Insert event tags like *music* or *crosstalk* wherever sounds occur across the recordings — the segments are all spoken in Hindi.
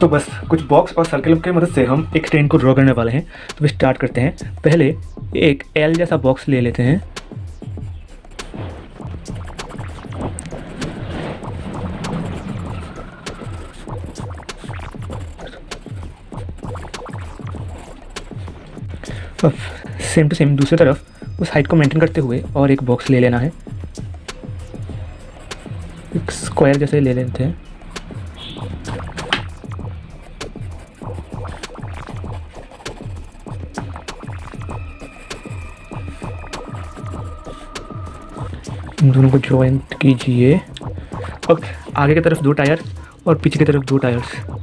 तो बस कुछ बॉक्स और सर्कल की मदद से हम एक ट्रेन को ड्रॉ करने वाले हैं। तो स्टार्ट करते हैं। पहले एक एल जैसा बॉक्स ले लेते हैं। सेम टू सेम दूसरी तरफ़ उस हाइट को मेंटेन करते हुए और एक बॉक्स ले लेना है। एक स्क्वायर जैसे ले लेते हैं। इन दोनों को ज्वाइन कीजिए। अब आगे की तरफ़ दो टायर और पीछे की तरफ़ दो टायर्स।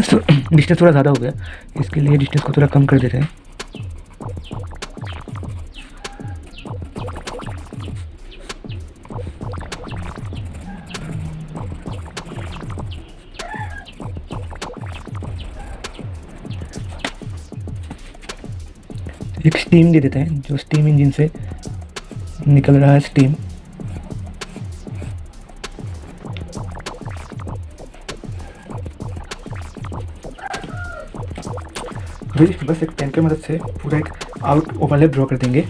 डिस्टेंस डिस्टेंस *clears throat* थोड़ा ज़्यादा हो गया। इसके लिए डिस्टेंस को थोड़ा कम कर देते हैं। एक स्टीम दे देते हैं, जो स्टीम इंजन से निकल रहा है स्टीम अभी बस एक पेन की मदद से पूरा एक आउट ओवरलैप ड्रॉ कर देंगे।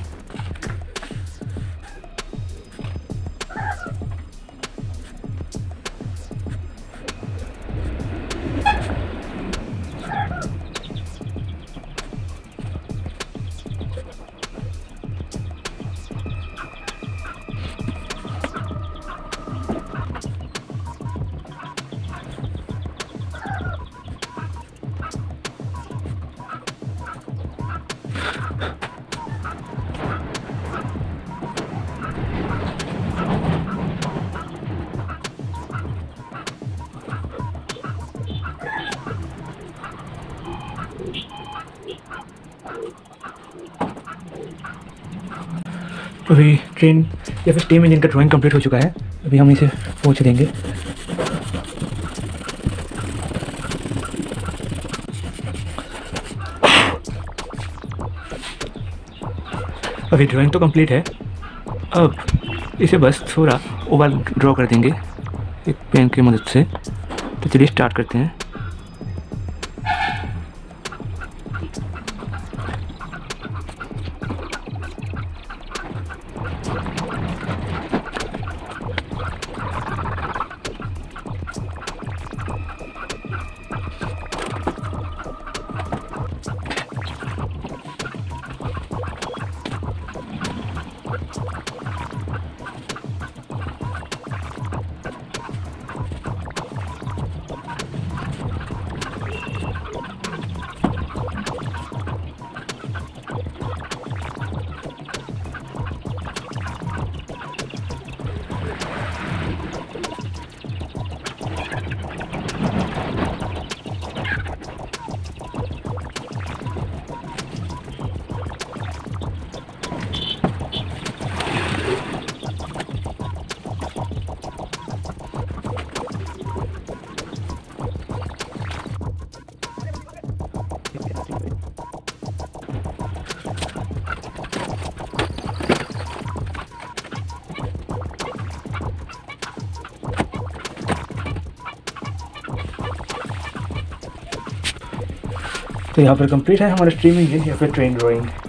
अभी ट्रेन या फिर स्टीम इंजन का ड्राइंग कंप्लीट हो चुका है। अभी हम इसे पहुँच देंगे। अभी ड्राइंग तो कंप्लीट है। अब इसे बस थोड़ा ओवल ड्रॉ कर देंगे, एक पेन की मदद से। तो चलिए स्टार्ट करते हैं। तो यहाँ पर कंप्लीट है हमारा स्ट्रीमिंग या फिर ट्रेन ड्राइंग